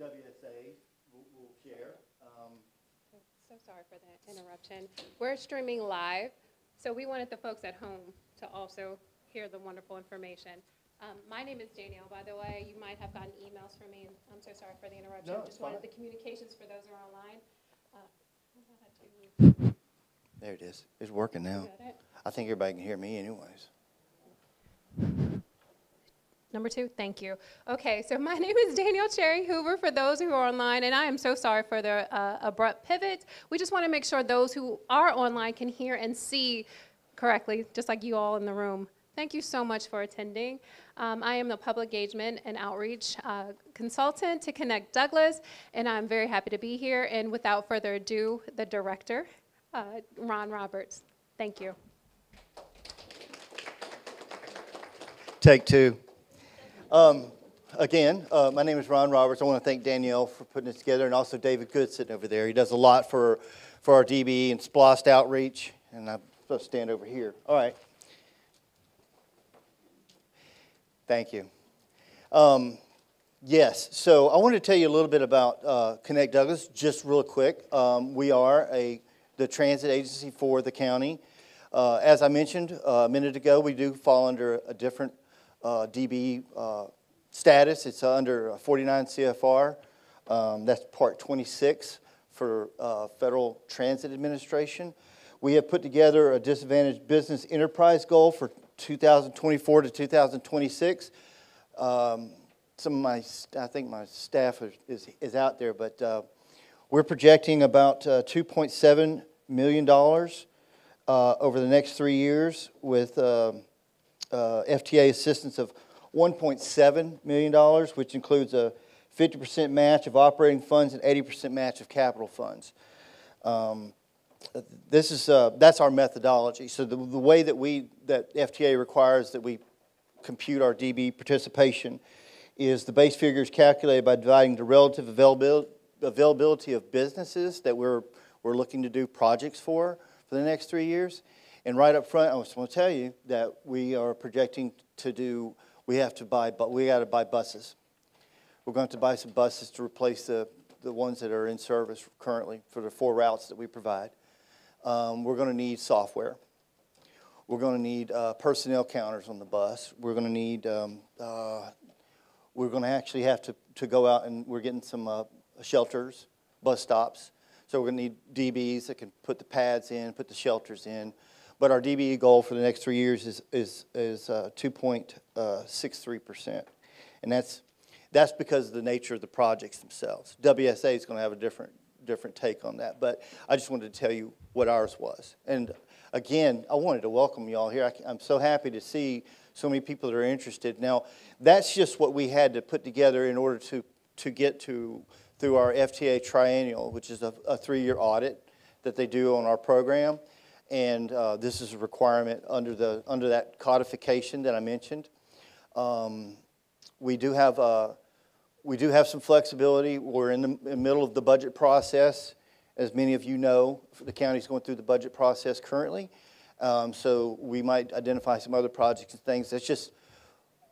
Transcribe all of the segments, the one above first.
WSA will, will share. Um, So sorry for the interruption. We're streaming live, so we wanted the folks at home to also hear the wonderful information. Um, My name is Danielle, by the way. You might have gotten emails from me, and I'm so sorry for the interruption. No, it's Just wanted the communications for those who are online. Uh, I don't know how to- There it is. It's working now. It? I think everybody can hear me anyways. Number two, thank you. Okay, so my name is Danielle Cherry Hoover for those who are online, and I am so sorry for the uh, abrupt pivot. We just want to make sure those who are online can hear and see correctly, just like you all in the room. Thank you so much for attending. Um, I am the public engagement and outreach uh, consultant to Connect Douglas, and I'm very happy to be here. And without further ado, the director, uh, Ron Roberts. Thank you. Take two. Um, again, uh, my name is Ron Roberts. I want to thank Danielle for putting this together and also David Good sitting over there. He does a lot for, for our DB and SPLOST outreach. And I'm supposed to stand over here. All right. Thank you. Um, yes, so I wanted to tell you a little bit about uh, Connect Douglas, just real quick. Um, we are a, the transit agency for the county. Uh, as I mentioned uh, a minute ago, we do fall under a different uh, DB uh, status. It's under 49 CFR. Um, that's Part 26 for uh, Federal Transit Administration. We have put together a disadvantaged business enterprise goal for 2024 to 2026. Um, some of my, I think my staff is, is, out there, but uh, we're projecting about uh, $2.7 million uh, over the next three years with uh, FTA assistance of $1.7 million, which includes a 50% match of operating funds and 80% match of capital funds. Um, this is, uh, that's our methodology. So the, the way that we, that FTA requires that we compute our DB participation is the base figure is calculated by dividing the relative availability, availability of businesses that we're, we're looking to do projects for for the next three years. And right up front, I just want to tell you that we are projecting to do, we have to buy, but we got to buy buses. We're going to buy some buses to replace the, the ones that are in service currently for the four routes that we provide. Um, we're going to need software. We're going to need uh, personnel counters on the bus. We're going to need, um, uh, we're going to actually have to, to go out and we're getting some uh, shelters, bus stops. So we're going to need DBs that can put the pads in, put the shelters in. But our DBE goal for the next three years is, is, is uh, 2.63%. And that's, that's because of the nature of the projects themselves. WSA is going to have a different, different take on that. But I just wanted to tell you what ours was. And again, I wanted to welcome you all here. I, am so happy to see so many people that are interested. Now, that's just what we had to put together in order to, to get to through our FTA triennial, which is a, a three-year audit that they do on our program. And uh, this is a requirement under, the, under that codification that I mentioned. Um, we do have uh, we do have some flexibility. We're in the, in the middle of the budget process. As many of you know, the county's going through the budget process currently. Um, so we might identify some other projects and things. That's just,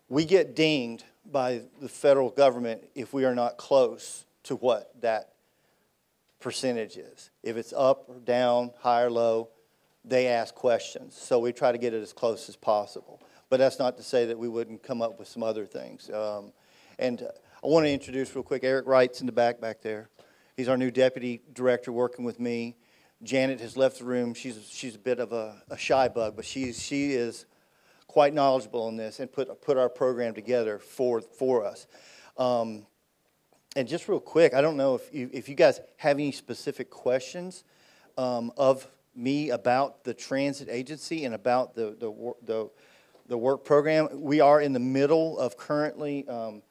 we get dinged by the federal government if we are not close to what that percentage is. If it's up or down, high or low, they ask questions. So we try to get it as close as possible. But that's not to say that we wouldn't come up with some other things. Um, and I want to introduce real quick Eric Wright's in the back back there. He's our new deputy director working with me. Janet has left the room. She's, she's a bit of a, a shy bug, but she's, she is quite knowledgeable in this and put, put our program together for, for us. Um, and just real quick, I don't know if you, if you guys have any specific questions um, of me about the transit agency and about the, the, the, the work program. We are in the middle of currently um,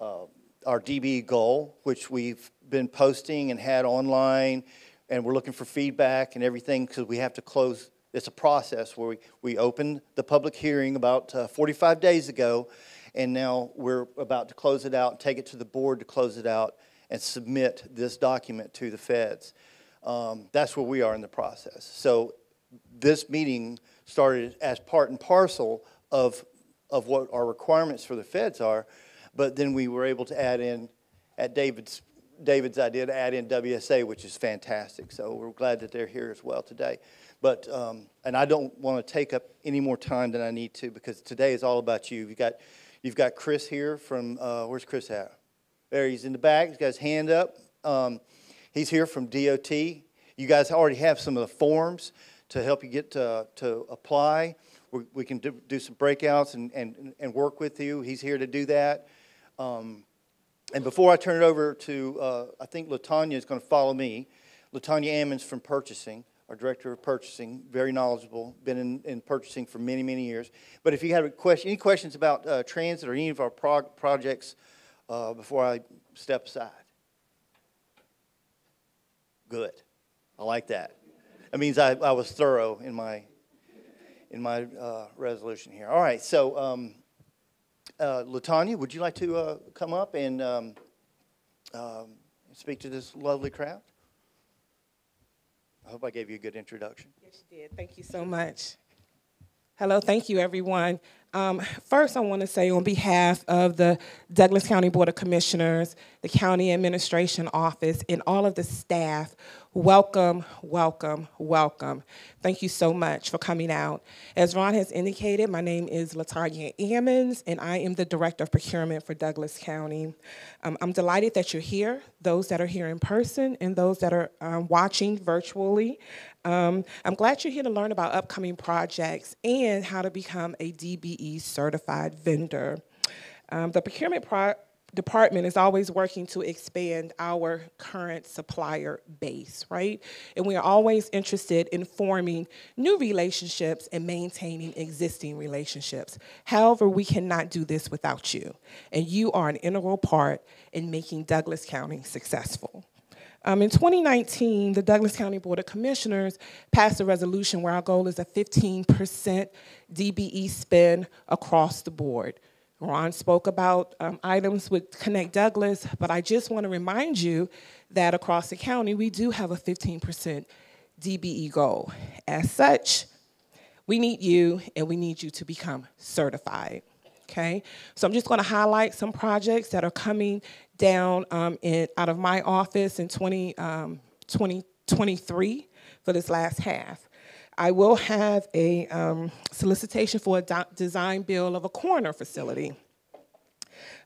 uh, our DB goal, which we've been posting and had online, and we're looking for feedback and everything because we have to close. It's a process where we, we opened the public hearing about uh, 45 days ago, and now we're about to close it out take it to the board to close it out and submit this document to the feds. Um, that's where we are in the process. So this meeting started as part and parcel of, of what our requirements for the feds are, but then we were able to add in, at David's, David's idea, to add in WSA, which is fantastic. So we're glad that they're here as well today. But, um, and I don't want to take up any more time than I need to because today is all about you. You've got, you've got Chris here from, uh, where's Chris at? There, he's in the back. He's got his hand up. Um, he's here from DOT. You guys already have some of the forms to help you get to, to apply. We, we can do, do some breakouts and, and, and work with you. He's here to do that. Um, and before I turn it over to, uh, I think Latanya is going to follow me. Latanya Ammons from purchasing, our director of purchasing, very knowledgeable, been in, in purchasing for many, many years. But if you have a question, any questions about uh, transit or any of our prog- projects uh, before I step aside? Good. I like that. That means I, I was thorough in my in my uh, resolution here. All right. So, um, uh, Latanya, would you like to uh, come up and um, um, speak to this lovely crowd? I hope I gave you a good introduction. Yes, you did. Thank you so much. Hello, thank you, everyone. Um, first, I want to say on behalf of the Douglas County Board of Commissioners, the County Administration Office, and all of the staff Welcome, welcome, welcome. Thank you so much for coming out. As Ron has indicated, my name is Latanya Ammons, and I am the Director of Procurement for Douglas County. Um, I'm delighted that you're here, those that are here in person and those that are um, watching virtually. Um, I'm glad you're here to learn about upcoming projects and how to become a DBE certified vendor. Um, the procurement pro department is always working to expand our current supplier base, right? And we are always interested in forming new relationships and maintaining existing relationships. However, we cannot do this without you. And you are an integral part in making Douglas County successful. Um, in 2019, the Douglas County Board of Commissioners passed a resolution where our goal is a 15% DBE spend across the board. Ron spoke about um, items with Connect Douglas, but I just want to remind you that across the county, we do have a 15% DBE goal. As such, we need you and we need you to become certified. Okay, so I'm just going to highlight some projects that are coming down um, in, out of my office in 20, um, 2023 for this last half. I will have a um, solicitation for a design build of a corner facility.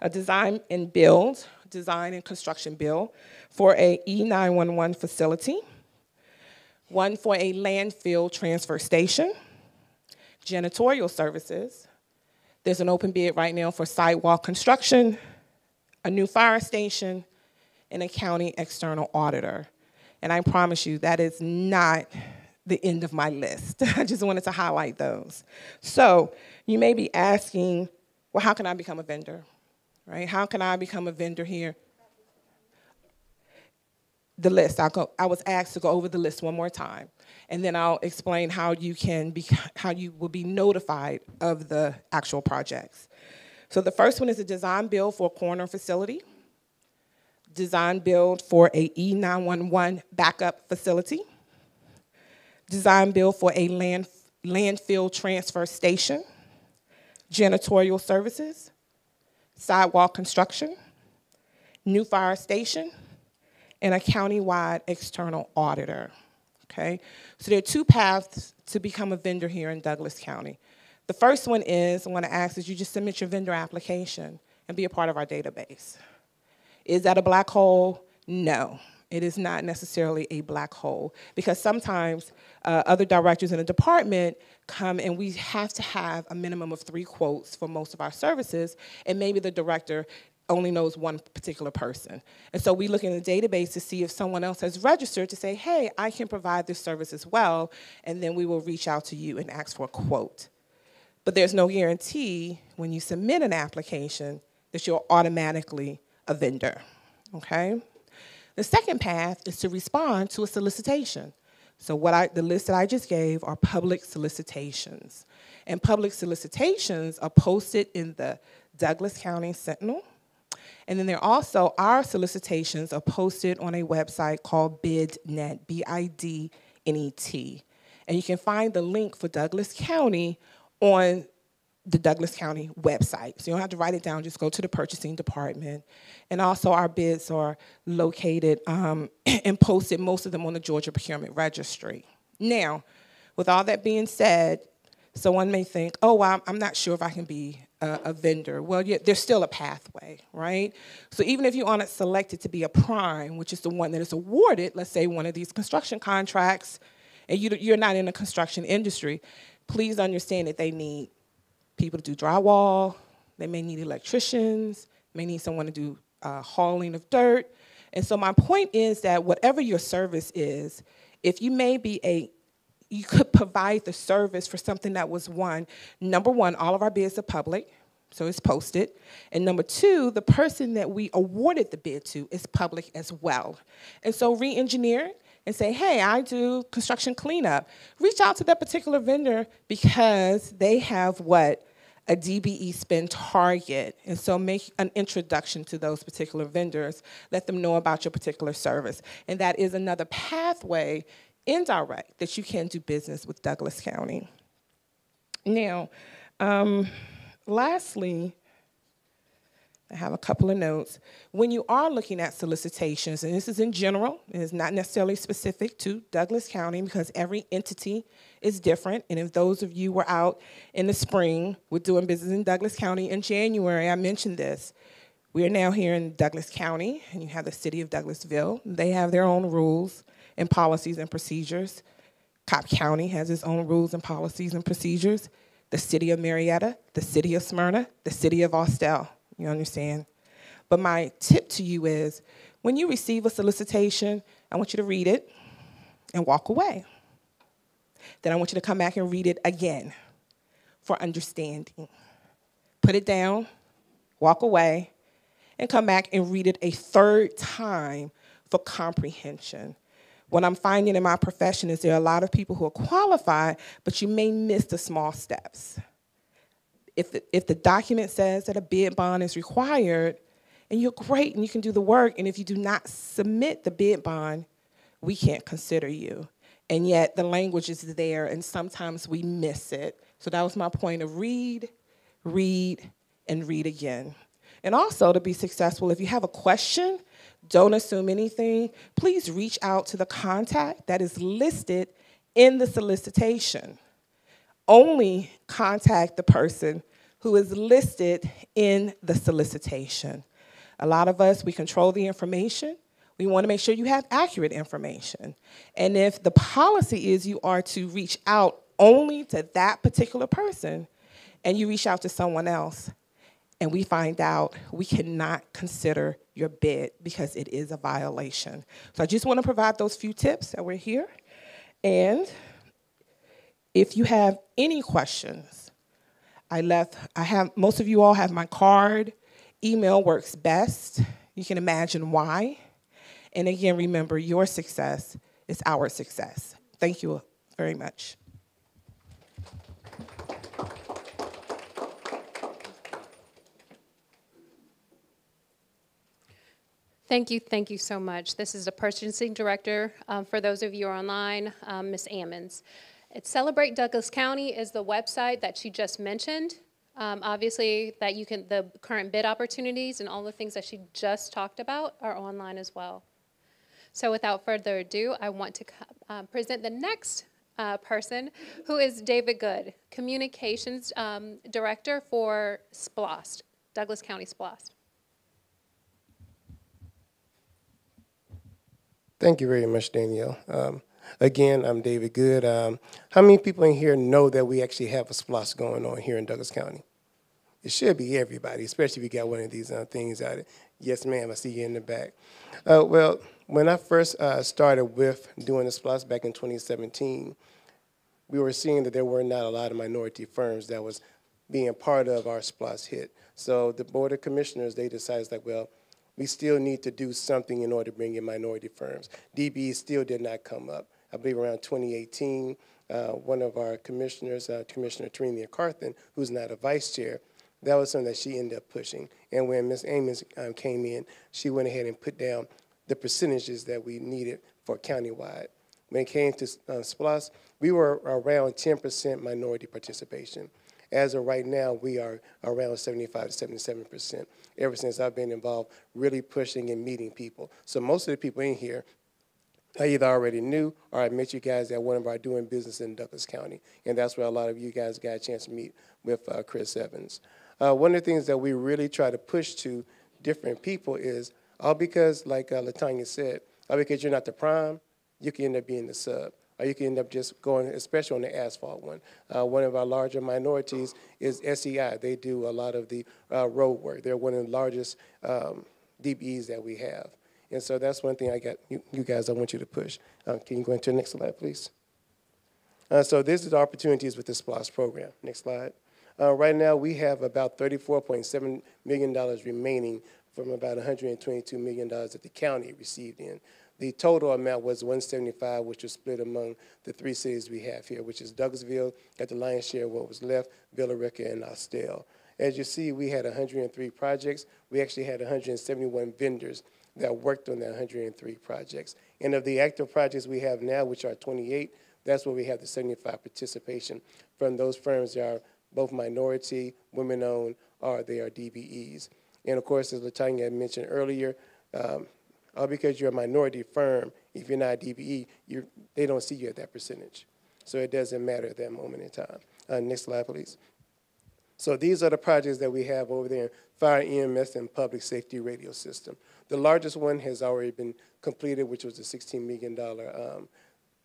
A design and build, design and construction bill for a E911 facility, one for a landfill transfer station, janitorial services. There's an open bid right now for sidewalk construction, a new fire station, and a county external auditor. And I promise you, that is not the end of my list. I just wanted to highlight those. So you may be asking, well, how can I become a vendor? Right? How can I become a vendor here? The list. I'll go, I was asked to go over the list one more time, and then I'll explain how you can be, how you will be notified of the actual projects. So the first one is a design build for a corner facility, design build for a E911 backup facility, design build for a land, landfill transfer station, janitorial services, sidewalk construction, new fire station, and a countywide external auditor. Okay, so there are two paths to become a vendor here in Douglas County. The first one is I want to ask is you just submit your vendor application and be a part of our database. Is that a black hole? No. It is not necessarily a black hole because sometimes uh, other directors in the department come and we have to have a minimum of three quotes for most of our services, and maybe the director only knows one particular person. And so we look in the database to see if someone else has registered to say, hey, I can provide this service as well, and then we will reach out to you and ask for a quote. But there's no guarantee when you submit an application that you're automatically a vendor, okay? The second path is to respond to a solicitation. So what I, the list that I just gave are public solicitations. And public solicitations are posted in the Douglas County Sentinel. And then there also, our solicitations are posted on a website called BidNet, B-I-D-N-E-T. And you can find the link for Douglas County on the Douglas County website. So you don't have to write it down, just go to the purchasing department. And also our bids are located um, and posted, most of them on the Georgia Procurement Registry. Now, with all that being said, someone may think, oh, well, I'm not sure if I can be a, a vendor. Well, yeah, there's still a pathway, right? So even if you aren't selected to be a prime, which is the one that is awarded, let's say one of these construction contracts, and you, you're not in the construction industry, please understand that they need people to do drywall, they may need electricians, may need someone to do uh, hauling of dirt. And so my point is that whatever your service is, if you may be a you could provide the service for something that was won. Number one, all of our bids are public, so it's posted. And number two, the person that we awarded the bid to is public as well. And so re-engineer and say, hey, I do construction cleanup. Reach out to that particular vendor because they have what? A DBE spend target. And so make an introduction to those particular vendors. Let them know about your particular service. And that is another pathway indirect that you can do business with Douglas County. Now, um, lastly, I have a couple of notes. When you are looking at solicitations, and this is in general, it is not necessarily specific to Douglas County because every entity is different. And if those of you were out in the spring, we're doing business in Douglas County in January, I mentioned this. We are now here in Douglas County, and you have the city of Douglasville. They have their own rules and policies and procedures. Cobb County has its own rules and policies and procedures. The city of Marietta, the city of Smyrna, the city of Austell. You understand? But my tip to you is when you receive a solicitation, I want you to read it and walk away. Then I want you to come back and read it again for understanding. Put it down, walk away, and come back and read it a third time for comprehension. What I'm finding in my profession is there are a lot of people who are qualified, but you may miss the small steps. If the, if the document says that a bid bond is required, and you're great and you can do the work, and if you do not submit the bid bond, we can't consider you. And yet the language is there, and sometimes we miss it. So that was my point of read, read, and read again. And also to be successful, if you have a question, don't assume anything. Please reach out to the contact that is listed in the solicitation. Only contact the person who is listed in the solicitation. A lot of us, we control the information. We want to make sure you have accurate information. And if the policy is you are to reach out only to that particular person and you reach out to someone else, and we find out we cannot consider your bid because it is a violation. So I just want to provide those few tips that we're here. And if you have any questions, I left, I have, most of you all have my card. Email works best. You can imagine why. And again, remember, your success is our success. Thank you very much. Thank you, thank you so much. This is the purchasing director. Um, for those of you online, um, Ms. Ammons. It's Celebrate Douglas County is the website that she just mentioned. Um, obviously, that you can the current bid opportunities and all the things that she just talked about are online as well. So, without further ado, I want to uh, present the next uh, person, who is David Good, Communications um, Director for SPLOST, Douglas County SPLOST. Thank you very much, Danielle. Um, again, I'm David Good. Um, how many people in here know that we actually have a SPLOST going on here in Douglas County? It should be everybody, especially if you got one of these uh, things out. Yes, ma'am, I see you in the back. Uh, well, when I first uh, started with doing the SPLOST back in 2017, we were seeing that there were not a lot of minority firms that was being part of our SPLOST hit. So the Board of Commissioners, they decided like, well, we still need to do something in order to bring in minority firms. DBE still did not come up. I believe around 2018, uh, one of our commissioners, uh, Commissioner Tarenia Carthan, who's not a vice chair, that was something that she ended up pushing. And when Ms. Ammons um, came in, she went ahead and put down the percentages that we needed for countywide. When it came to uh, SPLOS, we were around 10% minority participation. As of right now, we are around 75 to 77 percent. Ever since I've been involved, really pushing and meeting people. So most of the people in here, I either already knew or I met you guys at one of our doing business in Douglas County, and that's where a lot of you guys got a chance to meet with uh, Chris Evans. Uh, one of the things that we really try to push to different people is all because, like uh, Latanya said, all because you're not the prime, you can end up being the sub or you can end up just going, especially on the asphalt one. Uh, one of our larger minorities is SEI. They do a lot of the uh, road work. They're one of the largest um, DBEs that we have. And so that's one thing I got you, you guys, I want you to push. Uh, can you go into the next slide, please? Uh, so this is the opportunities with the SPLOS program. Next slide. Uh, right now, we have about $34.7 million remaining from about $122 million that the county received in. The total amount was 175, which was split among the three cities we have here, which is Douglasville, got the lion's share of what was left, Villa Rica, and Austell. As you see, we had 103 projects. We actually had 171 vendors that worked on the 103 projects. And of the active projects we have now, which are 28, that's where we have the 75 participation from those firms that are both minority, women-owned, or they are DBEs. And of course, as Latanya had mentioned earlier, um, all because you're a minority firm, if you're not a DBE, you they don't see you at that percentage. So it doesn't matter at that moment in time. Uh, next slide, please. So these are the projects that we have over there fire EMS and public safety radio system. The largest one has already been completed, which was the $16 million um,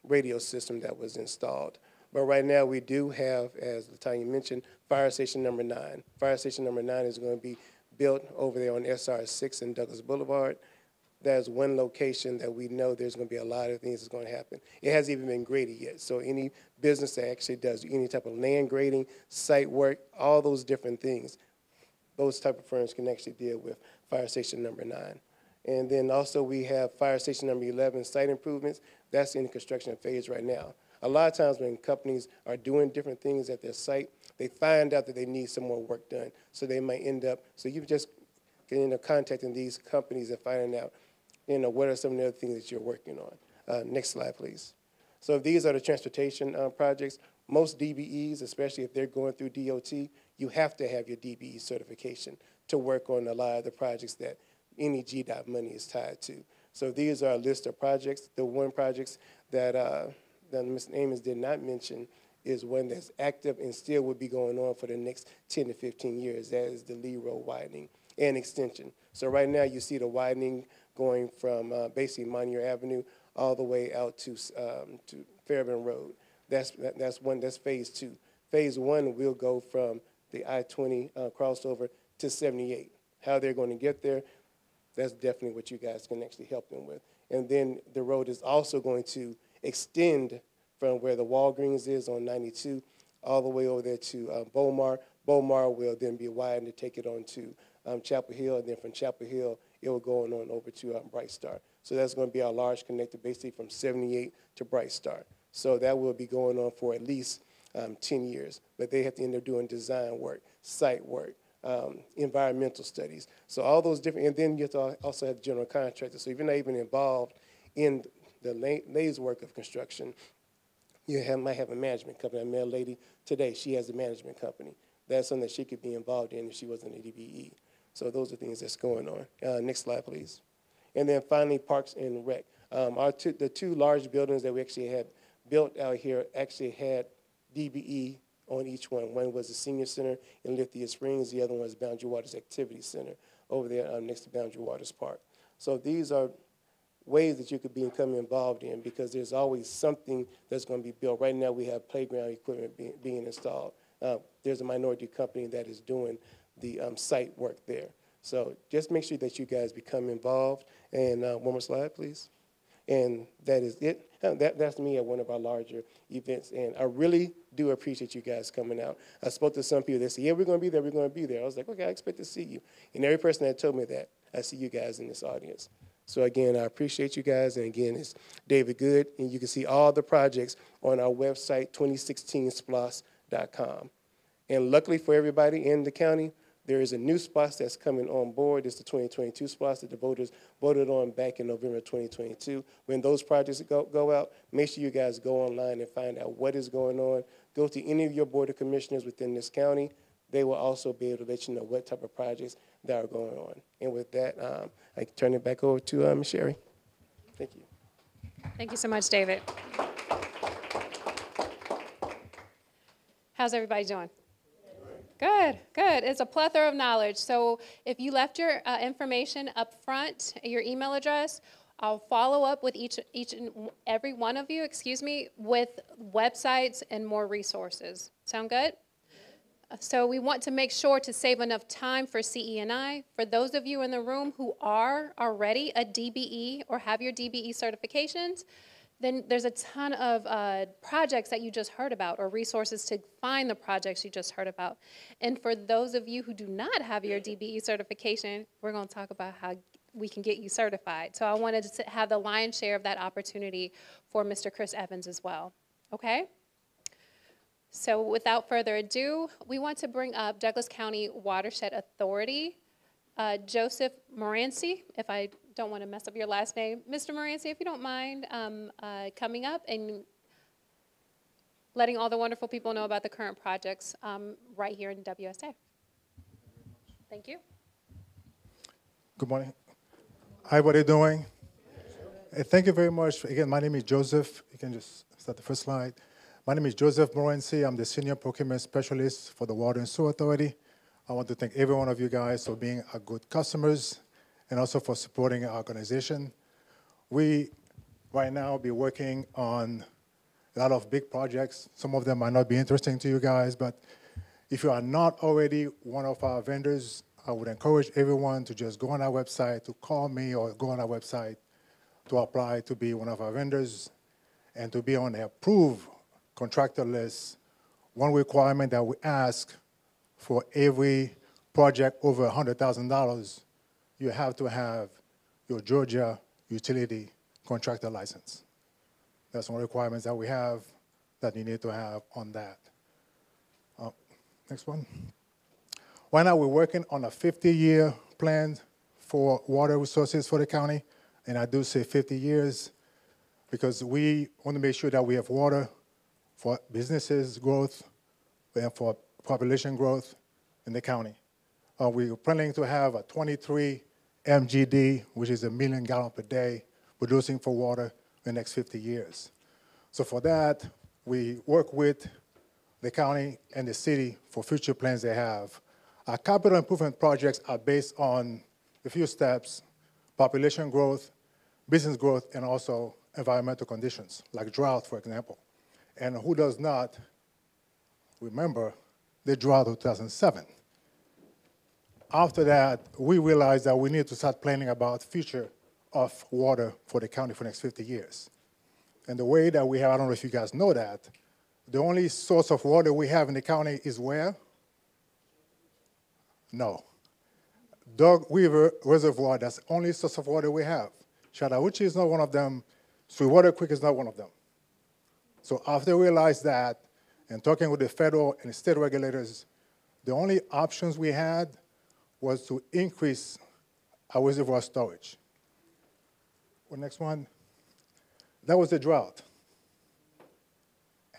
radio system that was installed. But right now we do have, as Latanya mentioned, fire station number nine. Fire station number nine is going to be built over there on SR 6 and Douglas Boulevard That is one location that we know there's going to be a lot of things that's going to happen. It hasn't even been graded yet. So any business that actually does any type of land grading, site work, all those different things, those type of firms can actually deal with fire station number nine. And then also we have fire station number 11, site improvements. That's in the construction phase right now. A lot of times when companies are doing different things at their site, they find out that they need some more work done. So they might end up, so you just getting into contacting these companies and finding out you know, what are some of the other things that you're working on? Uh, next slide, please. So these are the transportation uh, projects. Most DBEs, especially if they're going through DOT, you have to have your DBE certification to work on a lot of the projects that any GDOT money is tied to. So these are a list of projects. The one projects that, uh, that Ms. Ammons did not mention is one that's active and still will be going on for the next 10 to 15 years. That is the Lee Road widening and extension. So right now you see the widening going from uh, basically Monier Avenue all the way out to, um, to Fairburn Road. That's, that, that's one, that's phase two. Phase one will go from the I-20 uh, crossover to 78. How they're going to get there, that's definitely what you guys can actually help them with. And then the road is also going to extend from where the Walgreens is on 92 all the way over there to uh, Bomar. Bomar will then be widened to take it on to um, Chapel Hill, and then from Chapel Hill, it will go on, over to um, Bright Star. So that's going to be our large connector, basically from 78 to Bright Star. So that will be going on for at least um, 10 years. But they have to end up doing design work, site work, um, environmental studies. So all those different, and then you have to also have general contractors. So if you're not even involved in the lay's work of construction, you have, might have a management company. I met a lady today, she has a management company. That's something that she could be involved in if she wasn't a DBE. So those are things that's going on. Uh, next slide, please. And then finally, Parks and Rec. Um, our two, the two large buildings that we actually had built out here actually had DBE on each one. One was the Senior Center in Lithia Springs. The other one was Boundary Waters Activity Center over there um, next to Boundary Waters Park. So these are ways that you could become involved in because there's always something that's going to be built. Right now we have playground equipment being, being installed. Uh, there's a minority company that is doing the um, site work there. So just make sure that you guys become involved. And uh, one more slide, please. And that is it. That, that's me at one of our larger events. And I really do appreciate you guys coming out. I spoke to some people that said, yeah, we're going to be there, we're going to be there. I was like, okay, I expect to see you. And every person that told me that, I see you guys in this audience. So again, I appreciate you guys, and again, it's David Good, and you can see all the projects on our website, 2016splost.com. And luckily for everybody in the county, there is a new SPLOST that's coming on board. It's the 2022 SPLOST that the voters voted on back in November 2022. When those projects go, go out, make sure you guys go online and find out what is going on. Go to any of your board of commissioners within this county. They will also be able to let you know what type of projects that are going on. And with that, um, I turn it back over to Ms. Sherry. Thank you. Thank you so much, David. How's everybody doing? Good, good. It's a plethora of knowledge. So if you left your uh, information up front, your email address, I'll follow up with each, each and every one of you, excuse me, with websites and more resources. Sound good? So we want to make sure to save enough time for CE&I. For those of you in the room who are already a DBE or have your DBE certifications, then there's a ton of uh, projects that you just heard about or resources to find the projects you just heard about. And for those of you who do not have your DBE certification, we're going to talk about how we can get you certified. So I wanted to have the lion's share of that opportunity for Mr. Chris Evans as well. Okay? So without further ado, we want to bring up Douglas County Watershed Authority, uh, Joseph Moranci, if I don't want to mess up your last name. Mr. Moranci, if you don't mind um, uh, coming up and letting all the wonderful people know about the current projects um, right here in WSA. Thank you. Good morning. Hi, what are you doing? Uh, Thank you very much. Again, my name is Joseph. You can just start the first slide. My name is Joseph Morency. I'm the Senior Procurement Specialist for the Water and Sewer Authority. I want to thank every one of you guys for being good customers and also for supporting our organization. We, right now, be working on a lot of big projects. Some of them might not be interesting to you guys, but if you are not already one of our vendors, I would encourage everyone to just go on our website, to call me or go on our website to apply to be one of our vendors and to be on the approved contractor list. One requirement that we ask for every project over $100,000, you have to have your Georgia utility contractor license. That's one requirements that we have that you need to have on that. Uh, Next one. Right now, we're working on a 50-year plan for water resources for the county, and I do say 50 years because we want to make sure that we have water for businesses growth and for population growth in the county. Uh, we're planning to have a 23 MGD, which is a million gallon per day, producing for water in the next 50 years. So for that, we work with the county and the city for future plans they have. Our capital improvement projects are based on a few steps, population growth, business growth, and also environmental conditions, like drought, for example. And who does not remember the drought of 2007? After that, we realized that we need to start planning about future of water for the county for the next 50 years. And the way that we have, I don't know if you guys know that, the only source of water we have in the county is where? No. Dog River Reservoir, that's the only source of water we have. Chattahoochee is not one of them. Sweetwater Creek is not one of them. So after we realized that, and talking with the federal and state regulators, the only options we had was to increase our reservoir storage. Well, next one. That was the drought.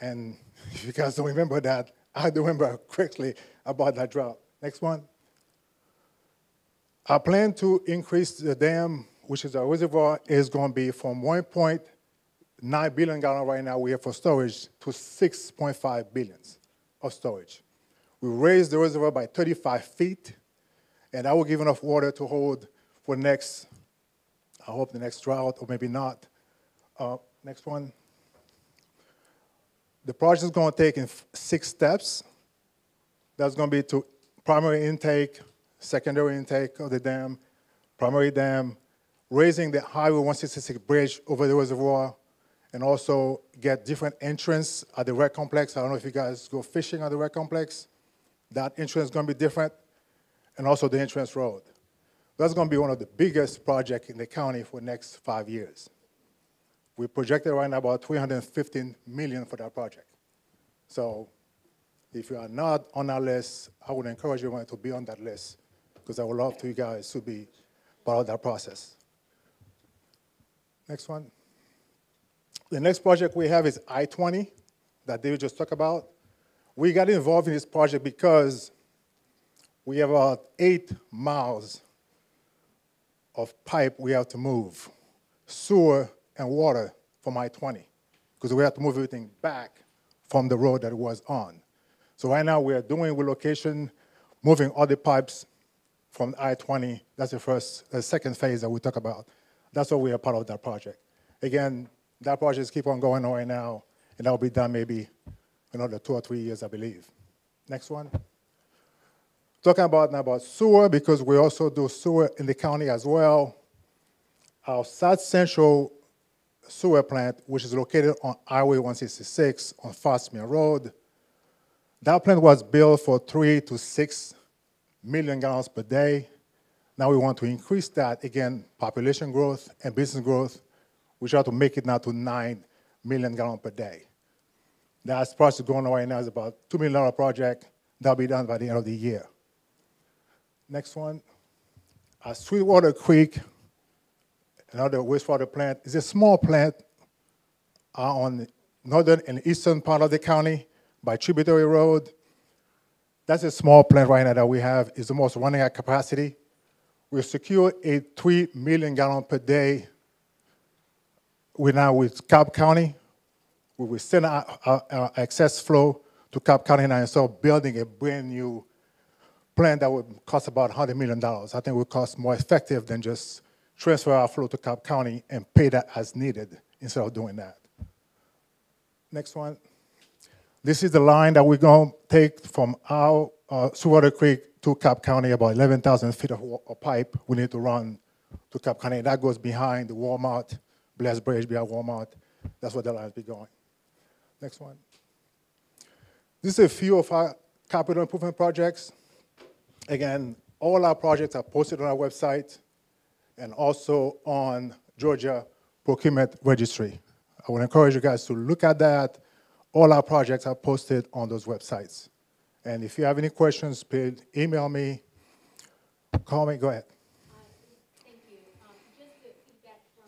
And if you guys don't remember that, I remember quickly about that drought. Next one. Our plan to increase the dam, which is our reservoir, is going to be from 1.9 billion gallon right now we have for storage to 6.5 billions of storage. We raised the reservoir by 35 feet, and I will give enough water to hold for next, I hope the next drought, or maybe not. Uh, next one. The project is going to take in six steps. That's going to be to primary intake, secondary intake of the dam, primary dam, raising the Highway 166 bridge over the reservoir, and also get different entrance at the rec complex. I don't know if you guys go fishing at the rec complex. That entrance is going to be different, and also the entrance road. That's going to be one of the biggest projects in the county for the next five years. We projected right now about 315 million for that project. So if you are not on that list, I would encourage everyone to be on that list because I would love to you guys to be part of that process. Next one. The next project we have is I-20 that David just talked about. We got involved in this project because we have about eight miles of pipe we have to move, sewer and water from I-20, because we have to move everything back from the road that it was on. So right now we are doing relocation, moving all the pipes from I-20. That's the first, the second phase that we talk about. That's why we are part of that project. Again, that project is keep on going right now, and that will be done maybe another two or three years, I believe. Next one. Talking about now about sewer, because we also do sewer in the county as well. Our South Central sewer plant, which is located on Highway 166 on Fastmill Road, that plant was built for three to six million gallons per day. Now we want to increase that, again, population growth and business growth. We try to make it now to nine million gallons per day. That project going on right now is about $2 million project. That'll be done by the end of the year. Next one. Uh, Sweetwater Creek, another wastewater plant, is a small plant uh, on the northern and eastern part of the county by Tributary Road. That's a small plant right now that we have. It's almost running at capacity. We secured a 3 million gallon per day. We're now with Cobb County. We will send our, our, our excess flow to Cobb County now instead of building a brand new plant that would cost about $100 million. I think would cost more effective than just transfer our flow to Cobb County and pay that as needed instead of doing that. Next one. This is the line that we're going to take from our uh, Creek to Cobb County, about 11,000 feet of, pipe we need to run to Cobb County. That goes behind the Walmart, Blessed Bridge behind Walmart. That's where the lines be going. Next one. This is a few of our capital improvement projects. Again, all our projects are posted on our website and also on Georgia Procurement Registry. I would encourage you guys to look at that. All our projects are posted on those websites. And if you have any questions, please email me, call me, go ahead. Thank you. Um, Just to feedback from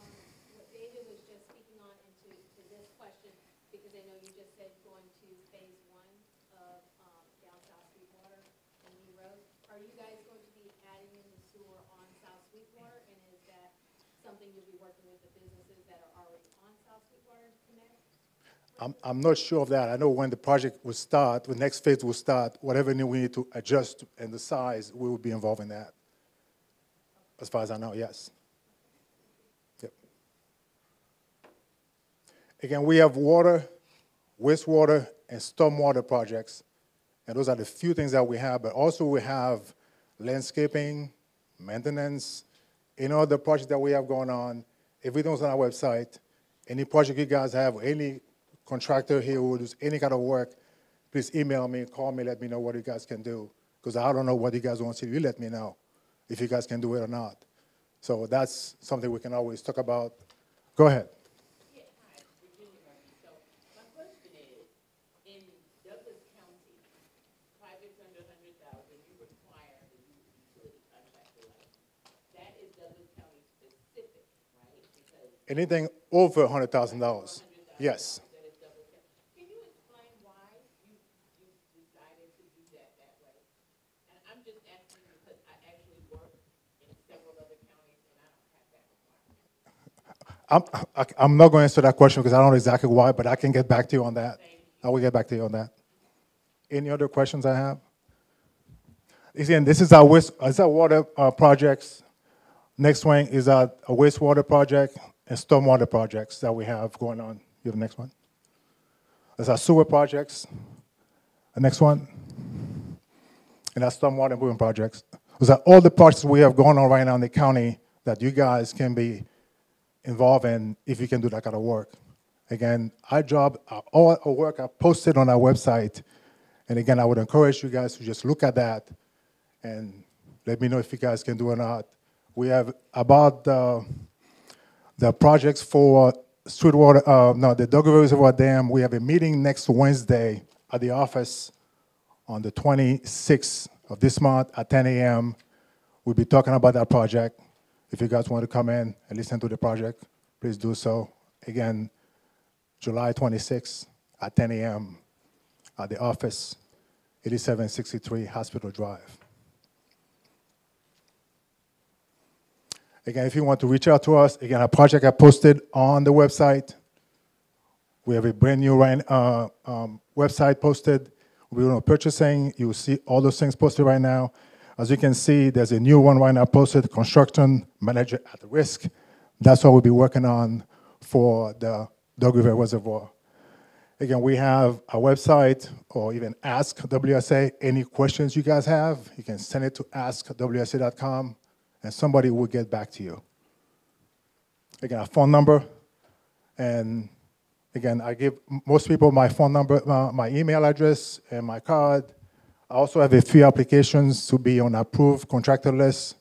what David was just speaking on into to this question, because I know you just said going to phase one of um, down South Sweetwater and Lee Road. Are you guys going to be adding in the sewer on South Sweetwater? And is that something you'll be working with the businesses that are already on South Sweetwater to connect? I'm, I'm not sure of that. I know when the project will start, the next phase will start, whatever new we need to adjust and the size, we will be involved in that. As far as I know, yes. Yep. Again, we have water, wastewater, and stormwater projects. And those are the few things that we have, but also we have landscaping, maintenance, any other projects that we have going on. Everything's on our website. Any project you guys have, any contractor here who does any kind of work, please email me, call me, let me know what you guys can do. Because I don't know what you guys want to see. You let me know if you guys can do it or not. So that's something we can always talk about. Go ahead. Yeah, hi, Virginia Murphy. So my question is, in Douglas County, projects under a hundred thousand, you require the utility contractor license. That is Douglas County specific, right? Because Anything over $100,000? Yes. that is Douglas County. Can you explain why you, you decided to do that that way? And I'm just asking because I actually work in several other counties and I don't have that requirement. I'm, I- I'm not going to answer that question because I don't know exactly why, but I can get back to you on that. I will get back to you on that. Any other questions I have? Again, this is our waste, is our water uh, projects. Next one is our a wastewater project and stormwater projects that we have going on. You have the next one? That's our sewer projects. The next one. And our stormwater improvement projects. Those are all the projects we have going on right now in the county that you guys can be involved in if you can do that kind of work. Again, our job, all our work are posted on our website. And again, I would encourage you guys to just look at that and let me know if you guys can do or not. We have about the, the projects for Sweetwater, uh, no, the Dog River Reservoir Dam. We have a meeting next Wednesday at the office on the 26th of this month at 10 a.m. We'll be talking about that project. If you guys want to come in and listen to the project, please do so. Again, July 26th at 10 a.m. at the office, 8763 Hospital Drive. Again, if you want to reach out to us, again, our project I posted on the website. We have a brand new uh, um, website posted. We're purchasing. You will see all those things posted right now. As you can see, there's a new one right now posted, construction manager at risk. That's what we'll be working on for the Dog River Reservoir. Again, we have a website or even ask WSA any questions you guys have. You can send it to askwsa.com and somebody will get back to you. Again, a phone number, and again, I give most people my phone number, uh, my email address, and my card. I also have a few applications to be on approved contractor list.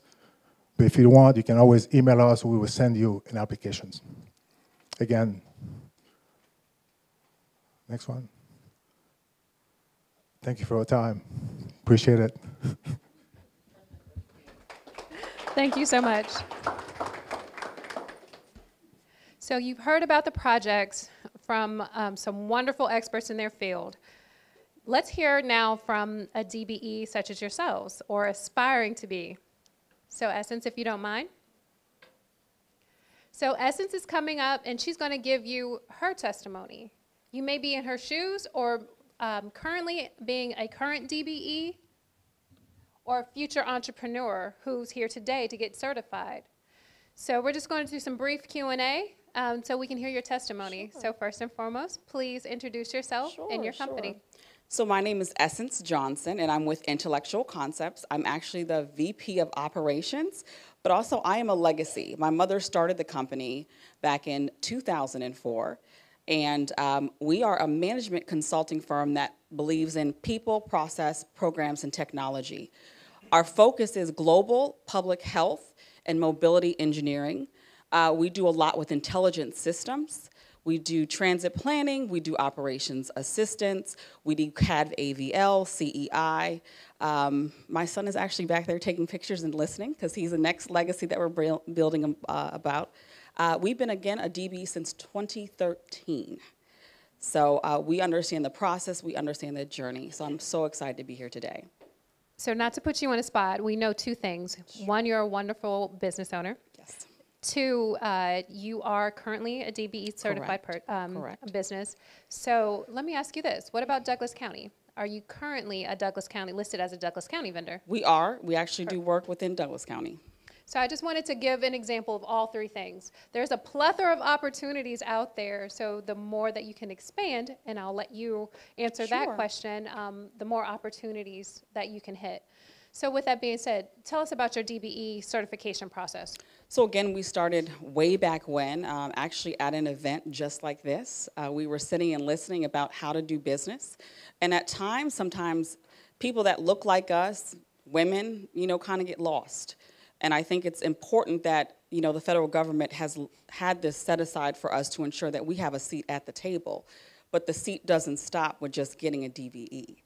But if you want, you can always email us. We will send you an applications. Again, next one. Thank you for your time. Appreciate it. Thank you so much. So you've heard about the projects from um, some wonderful experts in their field. Let's hear now from a DBE such as yourselves or aspiring to be. So Essence, if you don't mind. So Essence is coming up and she's going to give you her testimony. You may be in her shoes or um, currently being a current DBE or a future entrepreneur who's here today to get certified. So we're just going to do some brief Q&A um, so we can hear your testimony. So first and foremost, please introduce yourself and your company. sure. So my name is Essence Johnson, and I'm with Intellectual Concepts. I'm actually the VP of Operations, but also I am a legacy. My mother started the company back in 2004, and um, we are a management consulting firm that believes in people, process, programs, and technology. Our focus is global public health and mobility engineering. Uh, we do a lot with intelligent systems. We do transit planning, we do operations assistance, we do CAD AVL, CEI. Um, my son is actually back there taking pictures and listening because he's the next legacy that we're building uh, about. Uh, we've been, again, a DB since 2013. So uh, we understand the process, we understand the journey. So I'm so excited to be here today. So not to put you on a spot, we know two things. One, you're a wonderful business owner. Two, uh, you are currently a DBE certified per, um, Correct. business. So let me ask you this: What about Douglas County? Are you currently a Douglas County listed as a Douglas County vendor? We are, we actually do work within Douglas County. So I just wanted to give an example of all three things. There's a plethora of opportunities out there. So the more that you can expand, and I'll let you answer that question, um, the more opportunities that you can hit. So with that being said, tell us about your DBE certification process. So again, we started way back when, um, actually at an event just like this. Uh, we were sitting and listening about how to do business, and at times, sometimes people that look like us, women, you know, kind of get lost. And I think it's important that you know the federal government has had this set aside for us to ensure that we have a seat at the table. But the seat doesn't stop with just getting a DBE.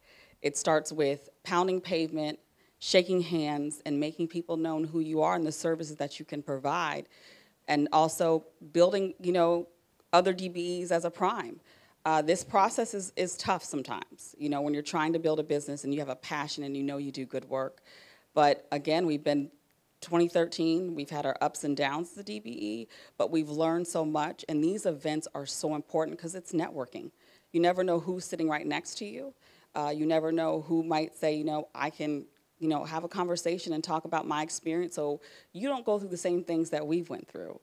It starts with pounding pavement, shaking hands, and making people known who you are and the services that you can provide, and also building, you know, other DBEs as a prime. Uh, this process is, is tough sometimes, you know, when you're trying to build a business and you have a passion and you know you do good work. But again, we've been 2013, we've had our ups and downs as a DBE, but we've learned so much, and these events are so important because it's networking. You never know who's sitting right next to you. Uh, you never know who might say, you know, I can, you know, have a conversation and talk about my experience, so you don't go through the same things that we've went through.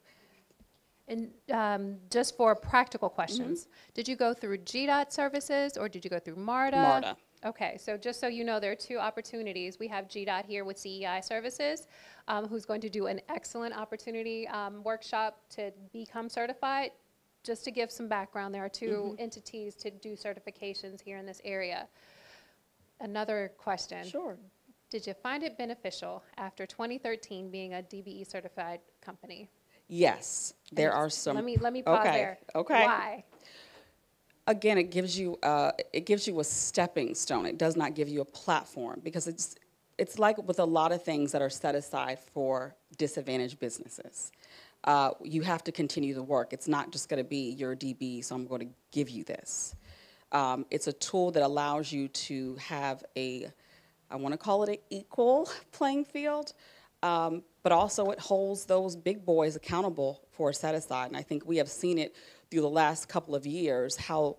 And um, just for practical questions, did you go through GDOT services or did you go through MARTA? MARTA. Okay, so just so you know, there are two opportunities. We have GDOT here with CEI Services, um, who's going to do an excellent opportunity um, workshop to become certified. Just to give some background, there are 2 entities to do certifications here in this area. Another question. Sure. Did you find it beneficial after 2013 being a DBE certified company? Yes, there are some. Let me, let me pause Okay, there. Okay. Why? again, it gives you uh, it gives you a stepping stone. It does not give you a platform because it's it's like with a lot of things that are set aside for disadvantaged businesses. Uh, you have to continue the work. It's not just going to be you're DB, so I'm going to give you this. Um, it's a tool that allows you to have a, I want to call it an equal playing field, um, but also it holds those big boys accountable for a set aside. And I think we have seen it through the last couple of years how,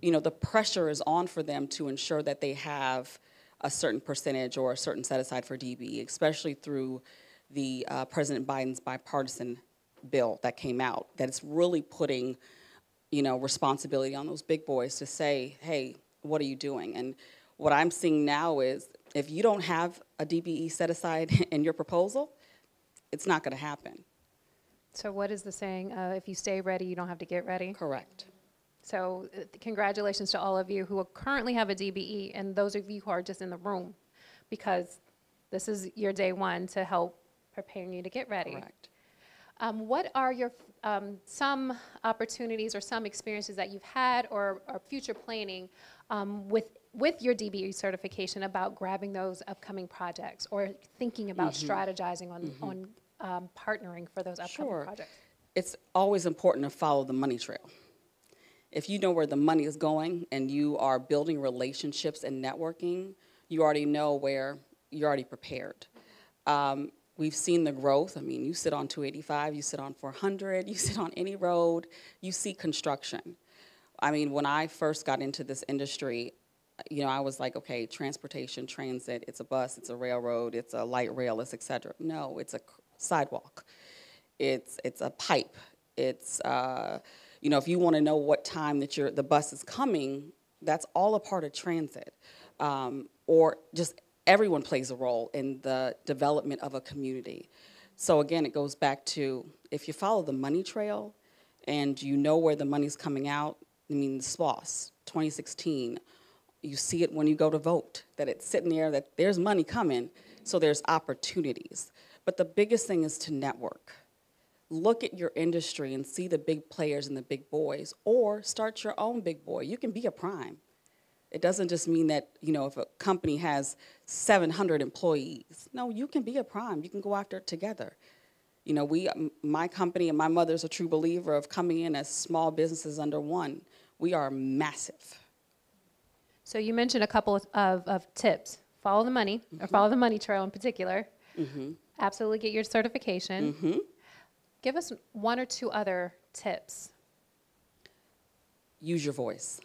you know, the pressure is on for them to ensure that they have a certain percentage or a certain set aside for DB, especially through the uh, President Biden's bipartisan bill that came out. That it's really putting, you know, responsibility on those big boys to say, hey, what are you doing? And what I'm seeing now is if you don't have a DBE set aside in your proposal, it's not going to happen. So what is the saying? Uh, if you stay ready, you don't have to get ready. Correct. So uh, congratulations to all of you who currently have a DBE and those of you who are just in the room because this is your day one to help preparing you to get ready. Correct. Um, what are your um, some opportunities or some experiences that you've had or, or future planning um, with with your DBE certification about grabbing those upcoming projects or thinking about Mm-hmm. strategizing on on um, partnering for those upcoming Sure. projects? It's always important to follow the money trail. If you know where the money is going and you are building relationships and networking, you already know where you're already prepared. Um, we've seen the growth. I mean, you sit on 285, you sit on 400, you sit on any road, you see construction. I mean, when I first got into this industry, you know, I was like, okay, transportation, transit, it's a bus, it's a railroad, it's a light rail, it's et cetera. No, it's a sidewalk. It's, it's a pipe. It's, uh, you know, if you want to know what time that your, the bus is coming, that's all a part of transit. Um, or just everyone plays a role in the development of a community. So again, it goes back to if you follow the money trail and you know where the money's coming out, I mean, SPLOST, 2016, you see it when you go to vote, that it's sitting there, that there's money coming, so there's opportunities. But the biggest thing is to network. Look at your industry and see the big players and the big boys, or start your own big boy. You can be a prime. It doesn't just mean that, you know, if a company has 700 employees. No, you can be a prime. You can go after it together. You know, we, my company and my mother's a true believer of coming in as small businesses under one. We are massive. So you mentioned a couple of, of, of tips. Follow the money, or mm-hmm. follow the money trail in particular. Mm-hmm. Absolutely get your certification. Mm-hmm. Give us one or two other tips. use your voice.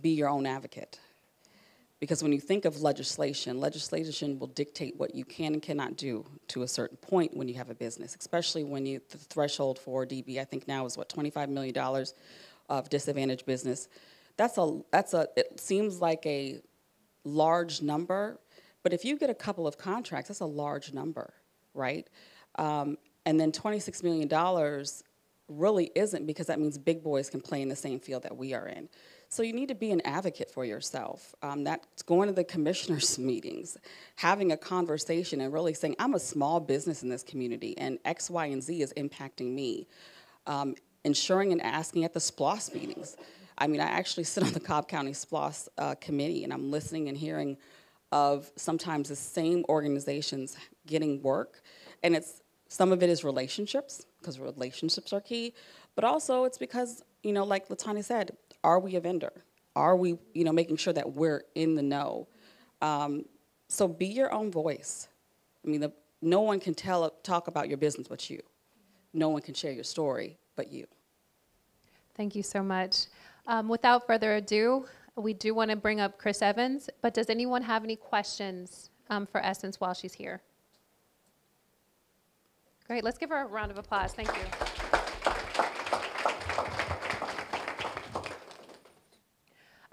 Be your own advocate. Because when you think of legislation, legislation will dictate what you can and cannot do to a certain point when you have a business, especially when you, the threshold for DB, I think now is what, $25 million of disadvantaged business. That's a, that's a, it seems like a large number, but if you get a couple of contracts, that's a large number, right? Um, and then $26 million really isn't because that means big boys can play in the same field that we are in. So you need to be an advocate for yourself. Um, that's going to the commissioners' meetings, having a conversation, and really saying, "I'm a small business in this community, and X, Y, and Z is impacting me." Um, ensuring and asking at the SPLOST meetings. I mean, I actually sit on the Cobb County SPLOST uh, committee, and I'm listening and hearing of sometimes the same organizations getting work, and it's some of it is relationships because relationships are key, but also it's because you know, like Latanya said, are we a vendor? Are we, you know, making sure that we're in the know? Um, so be your own voice. I mean, the, no one can tell talk about your business but you. No one can share your story but you. Thank you so much. Um, without further ado, we do want to bring up Chris Evans, but does anyone have any questions um, for Essence while she's here? Great, let's give her a round of applause. Thank you.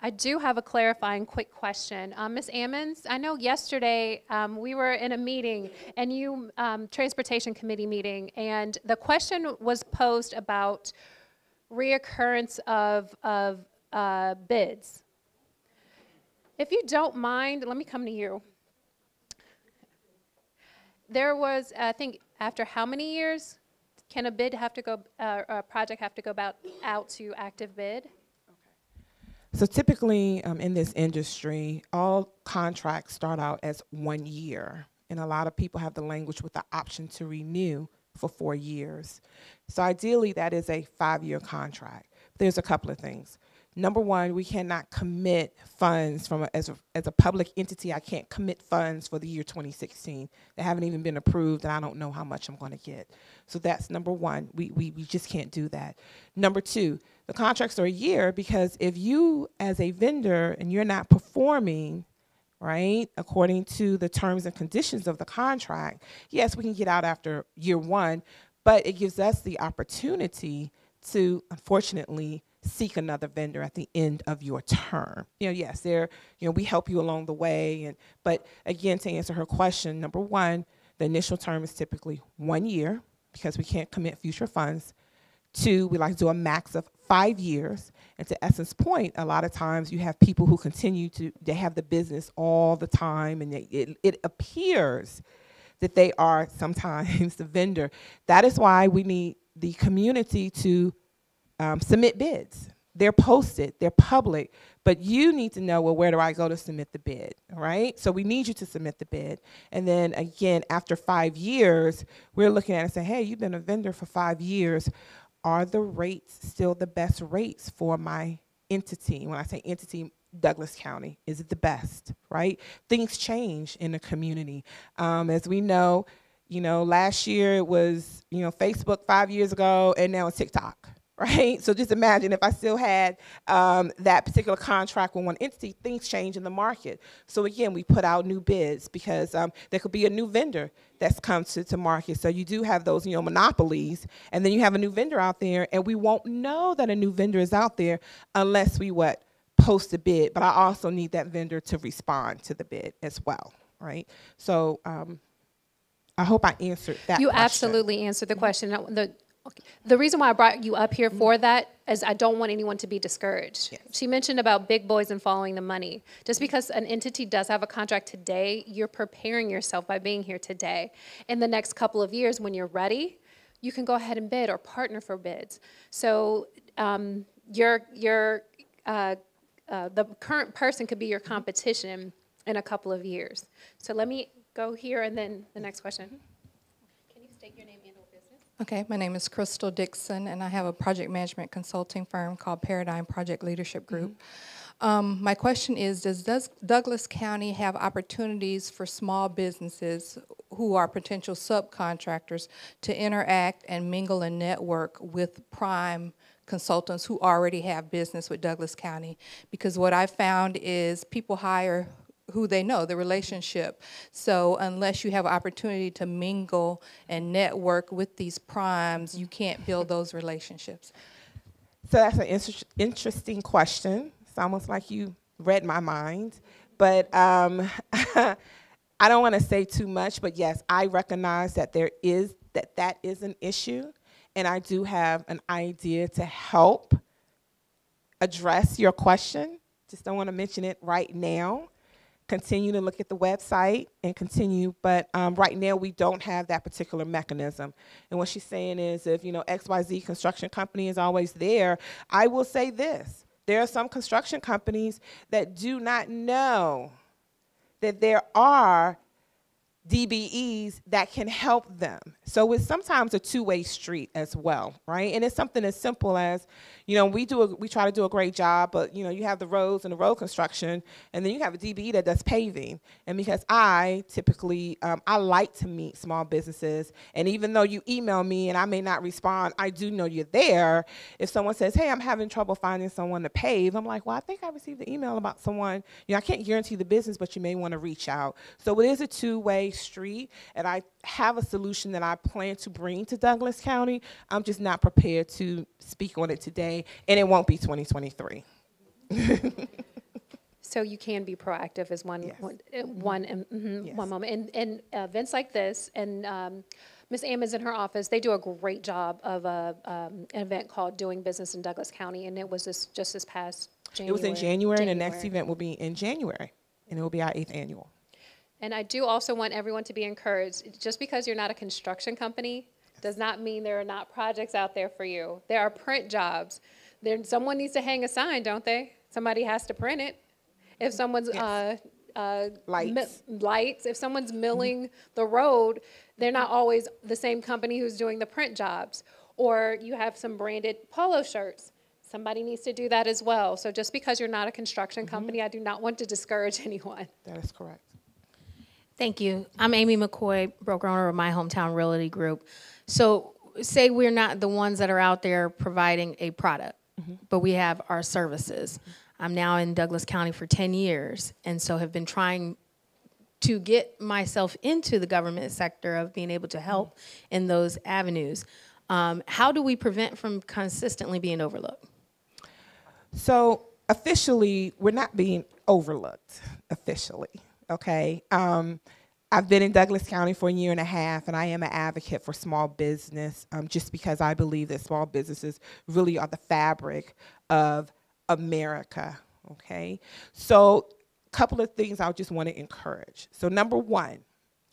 I do have a clarifying quick question. Um, Ms. Ammons, I know yesterday um, we were in a meeting and you, um, Transportation Committee meeting, and the question was posed about reoccurrence of, of uh, bids. If you don't mind, let me come to you. there was, I think, after how many years can a bid have to go, uh, a project have to go about, out to active bid? So typically, um, in this industry, all contracts start out as one year, and a lot of people have the language with the option to renew for four years. So ideally, that is a five-year contract. There's a couple of things. Number one, we cannot commit funds from a, as a, as a public entity. I can't commit funds for the year 2016 that haven't even been approved, and I don't know how much I'm going to get. So that's number one. We, we we just can't do that. Number two, the contracts are a year because if you, as a vendor, and you're not performing right, according to the terms and conditions of the contract, yes, we can get out after year one, but it gives us the opportunity to, unfortunately, seek another vendor at the end of your term. You know, yes, there, you know, we help you along the way, and but again, to answer her question, number one, the initial term is typically one year because we can't commit future funds. Two, we like to do a max of five years. And to Essence Point, a lot of times you have people who continue to, they have the business all the time, and they, it, it appears that they are sometimes the vendor. That is why we need the community to um, submit bids. They're posted, they're public, but you need to know, well, where do I go to submit the bid, right? So we need you to submit the bid. And then again, after five years, we're looking at it and saying, hey, you've been a vendor for five years. Are the rates still the best rates for my entity? When I say entity, Douglas County, is it the best, right? Things change in the community. Um, as we know, you know, last year it was, you know, Facebook five years ago, and now it's TikTok, right? So just imagine if I still had um, that particular contract with one entity, things change in the market. So again, we put out new bids because um, there could be a new vendor that's come to, to market. So you do have those, you know, monopolies, and then you have a new vendor out there, and we won't know that a new vendor is out there unless we what post a bid. But I also need that vendor to respond to the bid as well, right? So um, I hope I answered that. You question. absolutely answered the question. The, okay. the reason why I brought you up here for that is I don't want anyone to be discouraged. Yes. She mentioned about big boys and following the money. Just because an entity does have a contract today, you're preparing yourself by being here today. In the next couple of years, when you're ready, you can go ahead and bid or partner for bids. So um, your your uh, uh, the current person could be your competition in a couple of years. So let me go here and then the next question. Can you state your name and or business? Okay, my name is Crystal Dixon, and I have a project management consulting firm called Paradigm Project Leadership Group. Um, my question is Does Does Douglas County have opportunities for small businesses who are potential subcontractors to interact and mingle and network with prime consultants who already have business with Douglas County? Because what I found is people hire who they know, the relationship. So unless you have opportunity to mingle and network with these primes, you can't build those relationships. So that's an inter- interesting question. It's almost like you read my mind. But um, I don't want to say too much, but yes, I recognize that there is that that is an issue, and I do have an idea to help address your question. Just don't want to mention it right now. Continue to look at the website and continue, but um, right now we don't have that particular mechanism. And what she's saying is, if you know XYZ construction company is always there, I will say this: there are some construction companies that do not know that there are DBEs that can help them. So it's sometimes a two-way street as well, right? And it's something as simple as, you know, we do a, we try to do a great job, but you know, you have the roads and the road construction, and then you have a DBE that does paving. And because I typically um, I like to meet small businesses, and even though you email me and I may not respond, I do know you're there. If someone says, "Hey, I'm having trouble finding someone to pave," I'm like, "Well, I think I received an email about someone. You know, I can't guarantee the business, but you may want to reach out." So it is a two-way street, and I have a solution that I plan to bring to Douglas County. I'm just not prepared to speak on it today, and it won't be 2023. So you can be proactive is one, Yes. one, uh, one, um, mhm, Yes. one moment. And, and uh, events like this, and um, Ms. Ammons in her office, they do a great job of a, um, an event called Doing Business in Douglas County, and it was this, just this past It was in January, and the next event will be in January, and it will be our eighth annual. And I do also want everyone to be encouraged. Just because you're not a construction company does not mean there are not projects out there for you. There are print jobs. There, someone needs to hang a sign, don't they? Somebody has to print it. If someone's uh, uh, mi- Lights. lights, if someone's milling the road, they're not always the same company who's doing the print jobs. Or you have some branded polo shirts. Somebody needs to do that as well. So just because you're not a construction company, I do not want to discourage anyone. That is correct. Thank you. I'm Amy McCoy, broker owner of My Hometown Realty Group. So, say we're not the ones that are out there providing a product, but we have our services. I'm now in Douglas County for 10 years, and so have been trying to get myself into the government sector of being able to help in those avenues. Um, how do we prevent from consistently being overlooked? So officially, we're not being overlooked officially. Okay. Um, I've been in Douglas County for a year and a half, and I am an advocate for small business, um, just because I believe that small businesses really are the fabric of America. Okay. So, a couple of things I just want to encourage. So, number one,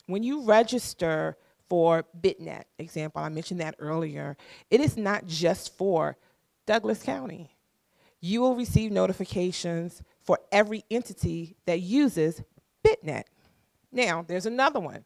when you register for BidNet, example, I mentioned that earlier, it is not just for Douglas County you will receive notifications for every entity that uses BidNet. Now, there's another one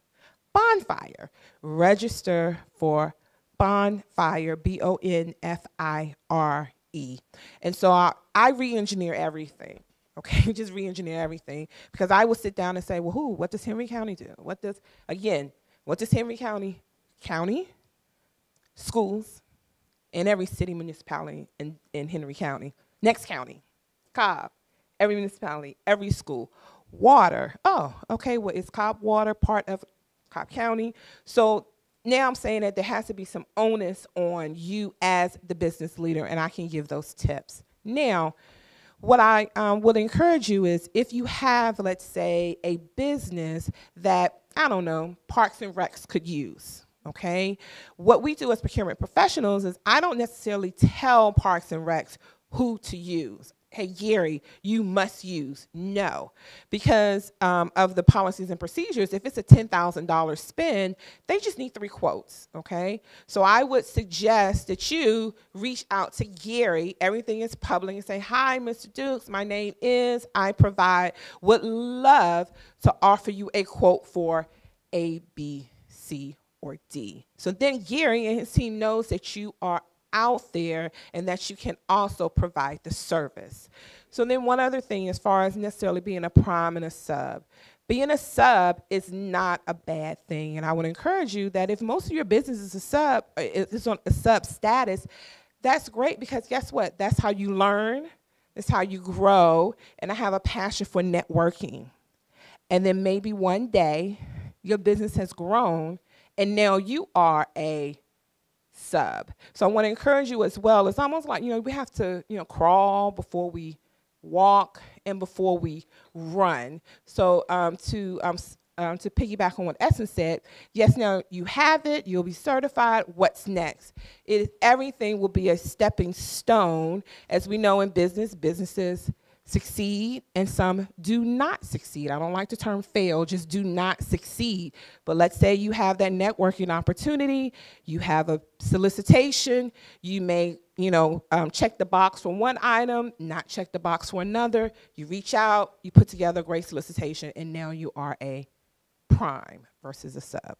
Bonfire. Register for Bonfire, B O N F I R E. And so I, I re engineer everything. Okay, just re engineer everything because I will sit down and say, well, who? What does Henry County do? What does, again, what does Henry County, county, schools, in every city municipality in, in Henry County. Next county, Cobb, every municipality, every school. Water, oh, okay, well, is Cobb Water part of Cobb County? So now I'm saying that there has to be some onus on you as the business leader, and I can give those tips. Now, what I um, would encourage you is if you have, let's say, a business that, I don't know, Parks and Recs could use, okay? What we do as procurement professionals is I don't necessarily tell Parks and Recs who to use. Hey, Gary, you must use. No, because um, of the policies and procedures, if it's a $10,000 spend, they just need three quotes, okay? So I would suggest that you reach out to Gary. Everything is public and say, Hi, Mr. Dukes, my name is, I provide, would love to offer you a quote for A, B, C, or D. So then Gary and his team knows that you are out there and that you can also provide the service. So then one other thing as far as necessarily being a prime and a sub. Being a sub is not a bad thing. And I would encourage you that if most of your business is a sub, uh, is on a sub status, that's great because guess what? That's how you learn, that's how you grow. And I have a passion for networking. And then maybe one day your business has grown and now you are a sub. So I want to encourage you as well. It's almost like, you know, we have to, you know, crawl before we walk and before we run. So um, to um, um, to piggyback on what Essence said, yes, now you have it, you'll be certified. What's next? It everything will be a stepping stone. As we know in business, businesses succeed and some do not succeed. I don't like the term fail, just do not succeed. But let's say you have that networking opportunity, you have a solicitation, you may, you know, um, check the box for one item, not check the box for another. You reach out, you put together a great solicitation, and now you are a prime versus a sub.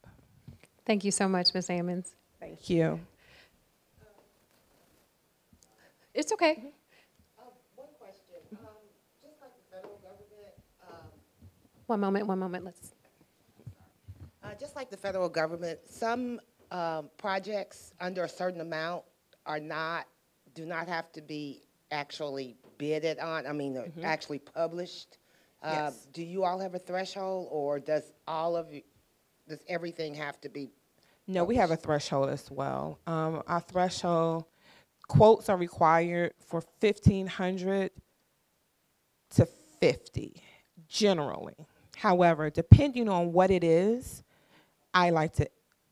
Thank you so much, Ms. Ammons. Thank you. It's okay. One question, um, just like the federal government, um, One moment, one moment. Let's. uh, just like the federal government, some, um, projects under a certain amount are not, do not have to be actually bidded on, I mean, uh, actually published. Uh, Yes. Do you all have a threshold, or does all of you, does everything have to be? No, we have a threshold as well. Um, our threshold quotes are required for fifteen hundred to fifty, generally. However, depending on what it is, I like to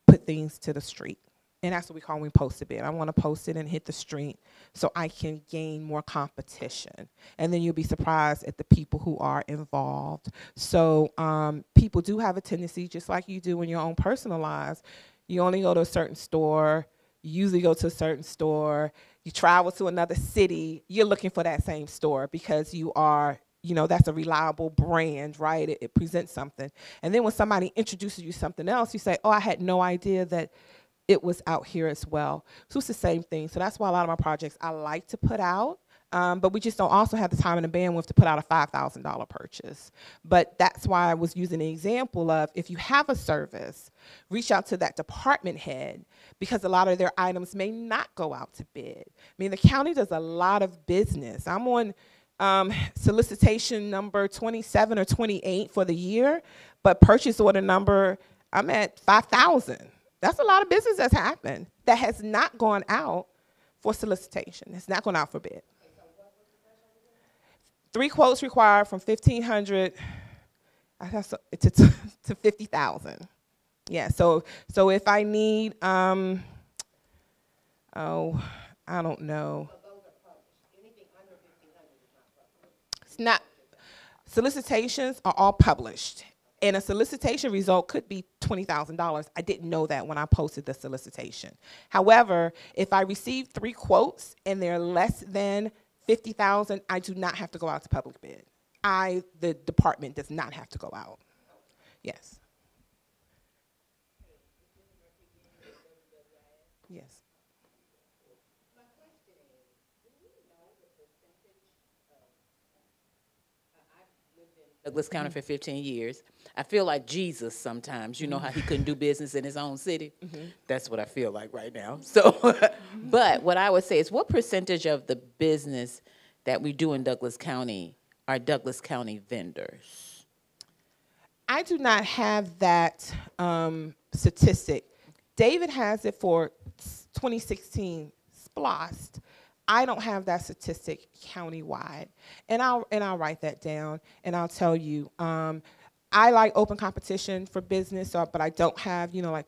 put things to the street and that's what we call when we post a bid. I want to post it and hit the street so I can gain more competition. And then you'll be surprised at the people who are involved. So um, people do have a tendency, just like you do in your own personal lives. You only go to a certain store. You usually go to a certain store. You travel to another city. You're looking for that same store because you are you know that's a reliable brand right? It, it, presents something. And then when somebody introduces you something else you say oh i had no idea that it was out here as well. So it's the same thing. So that's why a lot of my projects i like to put out um, but we just don't also have the time and the bandwidth to put out a $5000 purchase. But that's why i was using the example of if you have a service reach out to that department head because a lot of their items may not go out to bid. I mean the county does a lot of business. I'm on um, solicitation number 27 or 28 for the year, but purchase order number, I'm at 5,000. That's a lot of business that's happened that has not gone out for solicitation. It's not gone out for bid. Three quotes required from 1,500 to, to, to 50,000. Yeah, so, so if I need, um, oh, I don't know. Not, solicitations are all published. And a solicitation result could be $20,000. I didn't know that when I posted the solicitation. However, if I receive three quotes and they're less than 50,000, I do not have to go out to public bid. I, the department does not have to go out. Yes. Douglas County mm-hmm. for 15 years. I feel like Jesus sometimes. You know how he mm-hmm. couldn't do business in his own city? Mm-hmm. That's what I feel like right now. So, but what I would say is what percentage of the business that we do in Douglas County are Douglas County vendors? I do not have that um, statistic. David has it for 2016 SPLOST. I don't have that statistic countywide, and I'll and I'll write that down, and I'll tell you. Um, I like open competition for business, uh, but I don't have you know like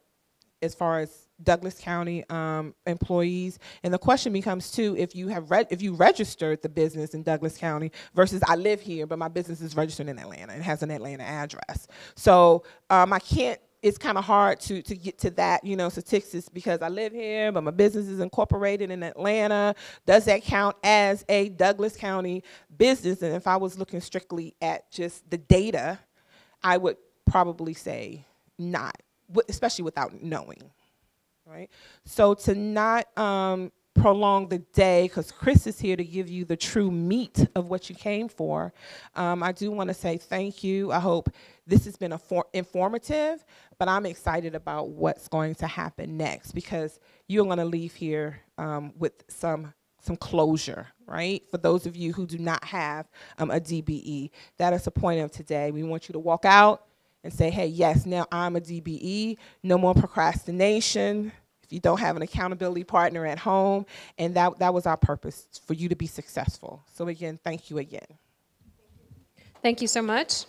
as far as Douglas County um, employees. And the question becomes too if you have if you registered the business in Douglas County versus I live here, but my business is registered in Atlanta and has an Atlanta address. So um, I can't it's kind of hard to, to get to that, you know, statistics because I live here, but my business is incorporated in Atlanta. Does that count as a Douglas County business? And if I was looking strictly at just the data, I would probably say not, especially without knowing, right? So to not um, prolong the day because Chris is here to give you the true meat of what you came for. Um, I do want to say thank you. I hope this has been a informative, but I'm excited about what's going to happen next because you're going to leave here um, with some some closure, right? For those of you who do not have um, a DBE, that is the point of today. We want you to walk out and say, hey, yes, now I'm a DBE. No more procrastination if you don't have an accountability partner at home. And that, that was our purpose, for you to be successful. So again, thank you again. Thank you so much.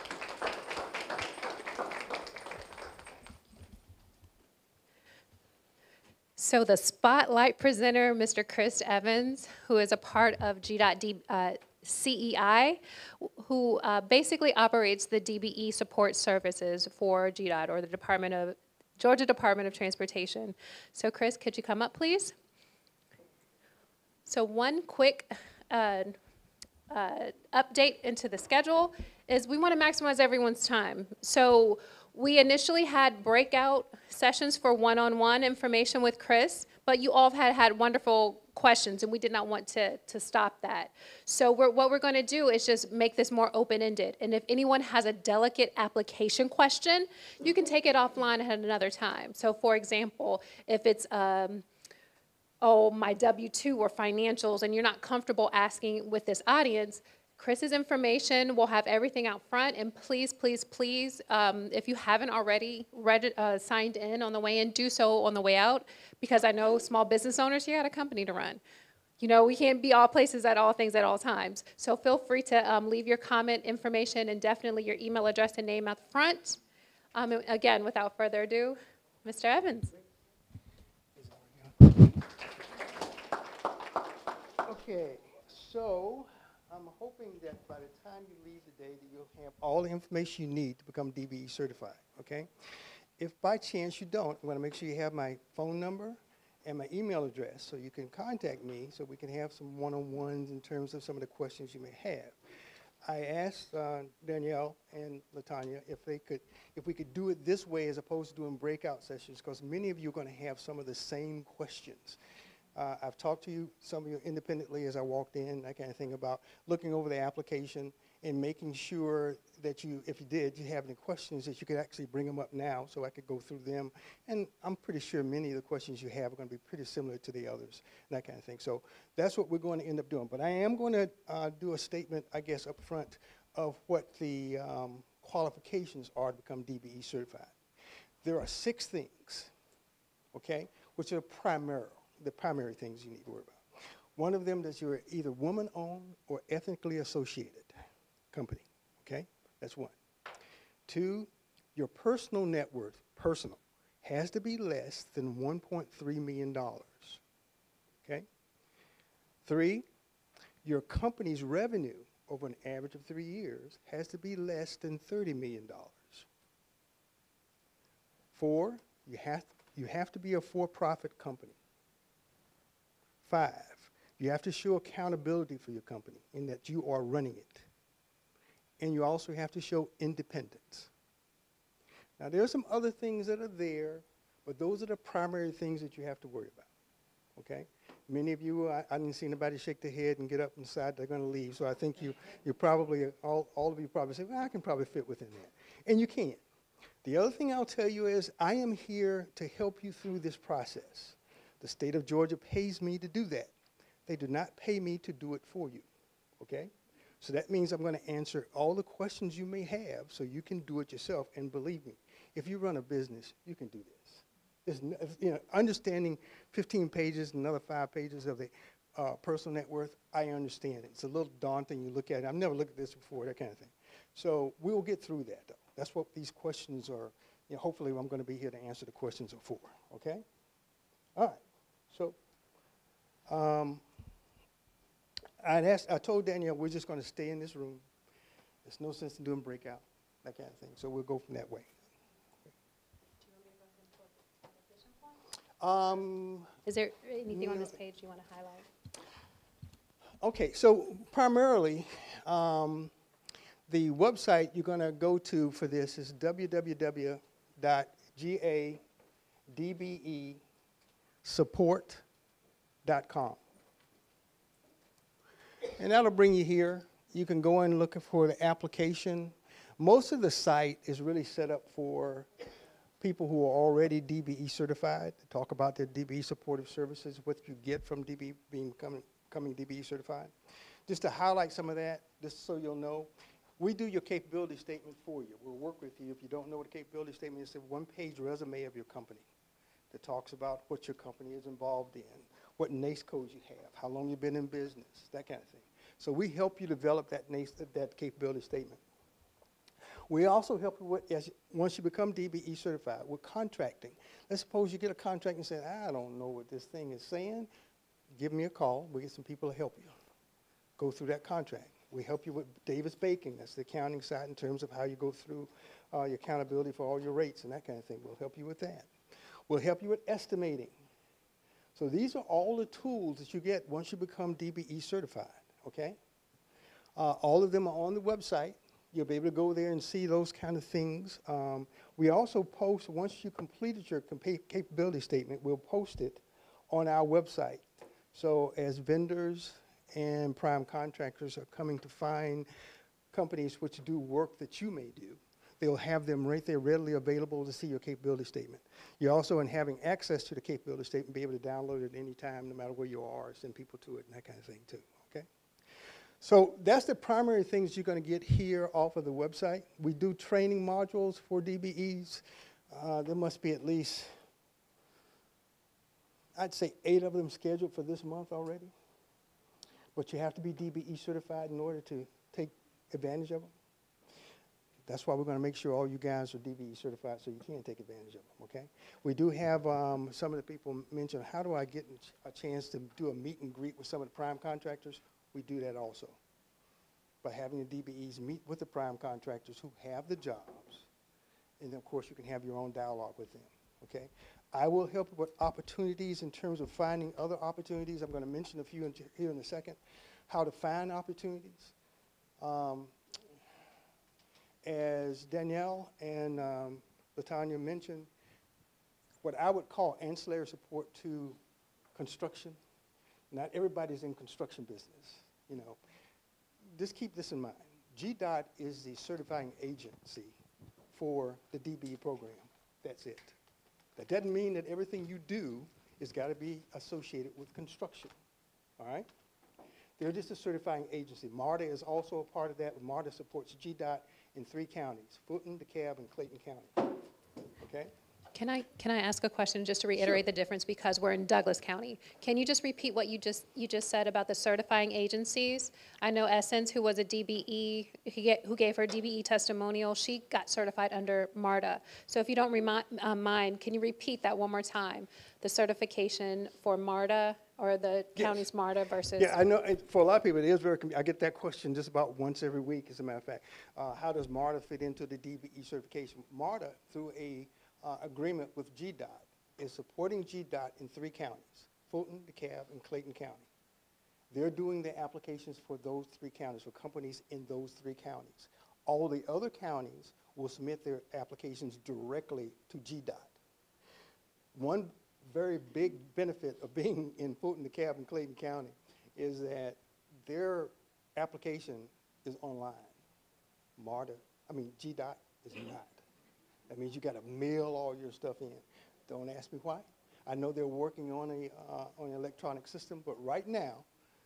So the spotlight presenter, Mr. Chris Evans, who is a part of GDOT uh, CEI, who uh, basically operates the DBE support services for GDOT or the Department of Georgia Department of Transportation. So Chris, could you come up, please? So one quick uh, uh, update into the schedule is we want to maximize everyone's time. So we initially had breakout sessions for one-on-one information with Chris, but you all had had wonderful questions, and we did not want to, to stop that. So we're, what we're going to do is just make this more open-ended. And if anyone has a delicate application question, you can take it offline at another time. So for example, if it's, um, oh, my W-2 or financials, and you're not comfortable asking with this audience, Chris's information. We'll have everything out front. And please, please, please, um, if you haven't already read, uh, signed in on the way in, do so on the way out because I know small business owners, you got a company to run. You know, we can't be all places at all things at all times. So feel free to um, leave your comment, information, and definitely your email address and name out front. Um, again, without further ado, Mr. Evans. Okay, so I'm hoping that by the time you leave today, that you'll have all the information you need to become DBE certified, okay? If by chance you don't, I'm gonna make sure you have my phone number and my email address, so you can contact me, so we can have some one-on-ones in terms of some of the questions you may have. I asked uh, Danielle and Latanya if they could, if we could do it this way as opposed to doing breakout sessions, because many of you are going to have some of the same questions. Uh, I've talked to you, some of you independently as I walked in, that kind of thing, about looking over the application and making sure that you, if you did, you have any questions, that you could actually bring them up now so I could go through them. And I'm pretty sure many of the questions you have are going to be pretty similar to the others, that kind of thing. So that's what we're going to end up doing. But I am going to uh, do a statement, I guess, up front of what the um, qualifications are to become DBE certified. There are six things, okay, which are primary, the primary things you need to worry about. One of them is you're either woman-owned or ethnically associated company, okay? That's one. Two, your personal net worth, personal, has to be less than $1.3 million, okay? Three, your company's revenue over an average of three years has to be less than $30 million. Four, you have, you have to be a for-profit company. Five, you have to show accountability for your company in that you are running it. And you also have to show independence. Now, there are some other things that are there, but those are the primary things that you have to worry about, okay? Many of you, I, I didn't see anybody shake their head and get up and decide they're going to leave, so I think you, you probably, all, all of you probably say, well, I can probably fit within that. And you can't. The other thing I'll tell you is I am here to help you through this process. The state of Georgia pays me to do that. They do not pay me to do it for you, okay? So that means I'm going to answer all the questions you may have so you can do it yourself. And believe me, if you run a business, you can do this. You know, understanding 15 pages, and another five pages of the uh, personal net worth, I understand it. It's a little daunting. You look at it. I've never looked at this before, that kind of thing. So we will get through that, though. That's what these questions are. You know, hopefully, I'm going to be here to answer the questions for. Okay? All right. So um, I'd asked, I told Danielle we're just going to stay in this room. There's no sense in doing breakout, that kind of thing. So we'll go from that way. Um, Is there anything on this page you want to highlight? Okay, so primarily, um, the website you're going to go to for this is www.gadbesupport.com. And that'll bring you here. You can go in looking for the application. Most of the site is really set up for people who are already DBE certified to talk about their DBE supportive services, what you get from DB being coming, coming DBE certified. Just to highlight some of that, just so you'll know, we do your capability statement for you. We'll work with you. If you don't know what a capability statement is, it's a one-page resume of your company that talks about what your company is involved in, what NAICS codes you have, how long you've been in business, that kind of thing. So we help you develop that NAICS, that capability statement. We also help you with, as, once you become DBE certified, with contracting. Let's suppose you get a contract and say, I don't know what this thing is saying. Give me a call. We get some people to help you go through that contract. We help you with Davis Bacon, that's the accounting side in terms of how you go through uh, your accountability for all your rates and that kind of thing. We'll help you with that. We'll help you with estimating. So these are all the tools that you get once you become DBE certified, okay? Uh, all of them are on the website. You'll be able to go there and see those kind of things. Um, we also post, once you completed your capability statement, we'll post it on our website. So as vendors and prime contractors are coming to find companies which do work that you may do, they'll have them right there readily available to see your capability statement. You're also, in having access to the capability statement, be able to download it anytime, no matter where you are, send people to it and that kind of thing too, okay? So that's the primary things you're going to get here off of the website. We do training modules for DBEs. Uh, there must be at least, I'd say eight of them scheduled for this month already. But you have to be DBE certified in order to take advantage of them. That's why we're going to make sure all you guys are DBE certified so you can take advantage of them, okay? We do have, um, some of the people mentioned, how do I get a chance to do a meet and greet with some of the prime contractors? We do that also. By having the DBEs meet with the prime contractors who have the jobs. And then, of course, you can have your own dialogue with them, okay? I will help with opportunities in terms of finding other opportunities. I'm going to mention a few in, here in a second. How to find opportunities. Um, as Danielle and um, Latanya mentioned, what I would call ancillary support to construction. Not everybody's in construction business, you know. Just keep this in mind. GDOT is the certifying agency for the DBE program. That's it. That doesn't mean that everything you do has got to be associated with construction, all right? They're just a certifying agency. MARTA is also a part of that. MARTA supports GDOT in three counties, Fulton, DeKalb, and Clayton County. Okay? Can I, can I ask a question just to reiterate the difference because we're in Douglas County? Can you just repeat what you just, you just said about the certifying agencies? I know Essence, who was a DBE, who ga- who gave her DBE testimonial, she got certified under MARTA. So if you don't remi- uh, mind, can you repeat that one more time? The certification for MARTA or the Yes. county's MARTA versus? Yeah, I know, it- for a lot of people, it is very, I get that question just about once every week, as a matter of fact. Uh, How does MARTA fit into the DBE certification? MARTA, through a uh, agreement with GDOT, is supporting GDOT in three counties, Fulton, DeKalb, and Clayton County. They're doing the applications for those three counties, for companies in those three counties. All the other counties will submit their applications directly to GDOT. One very big benefit of being in Fulton, DeKalb, and Clayton County is that their application is online. MARTA, I mean, GDOT is not. That means you gotta mail all your stuff in. Don't ask me why. I know they're working on a, uh, on an electronic system, but right now,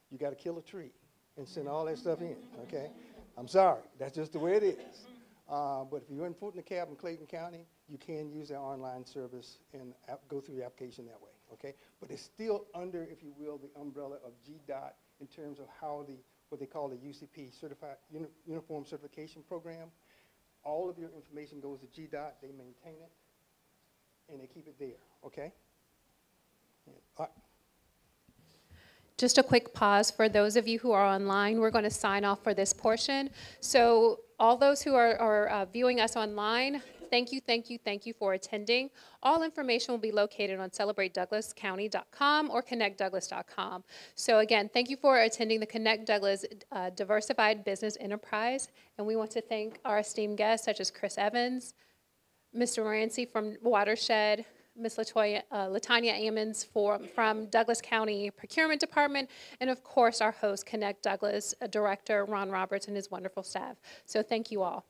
you gotta kill a tree and send all that stuff in, okay? I'm sorry, that's just the way it is. Uh, but if you're in Fulton, DeKalb, and Clayton County, you can use their online service and go through the application that way, okay? But it's still under, if you will, the umbrella of GDOT in terms of how the, what they call the UCP, Certified, Uni- Uniform Certification Program. All of your information goes to GDOT, they maintain it, and they keep it there, okay? Yeah. Just a quick pause for those of you who are online. We're going to sign off for this portion. So all those who are, are uh, viewing us online, thank you, thank you, thank you for attending. All information will be located on celebratedouglascounty.com or connectdouglas.com. So again, thank you for attending the Connect Douglas uh, Diversified Business Enterprise. And we want to thank our esteemed guests such as Chris Evans, Mr. Moranci from Watershed, Ms. Latoya, uh, Latanya Ammons for, from Douglas County Procurement Department, and of course, our host, Connect Douglas uh, Director Ron Roberts and his wonderful staff. So thank you all.